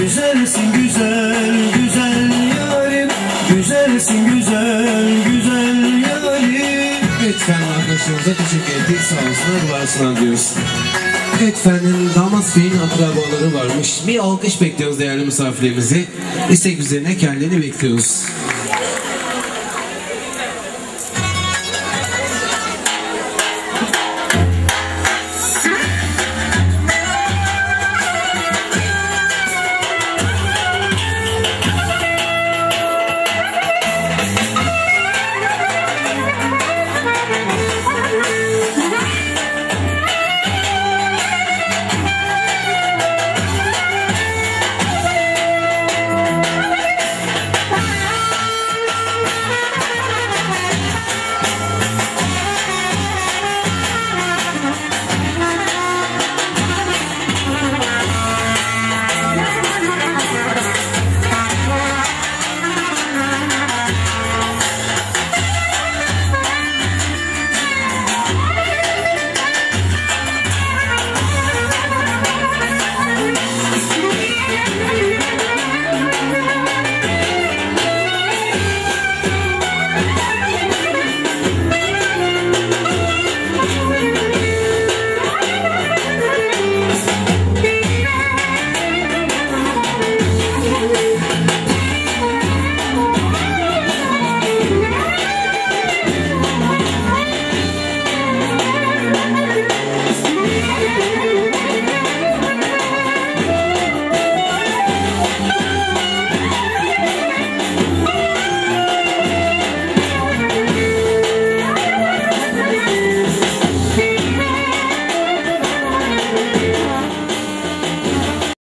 Güzelsin güzel güzel yarim Güzelsin güzel güzel yarim Lütfen arkadaşlarımıza teşekkür ettik. Sağ olsunlar, var olsunlar diyoruz. Efendim damat beyin akrabaları varmış. Bir alkış bekliyoruz değerli misafirlerimizi. İstek üzerine kendilerini bekliyoruz.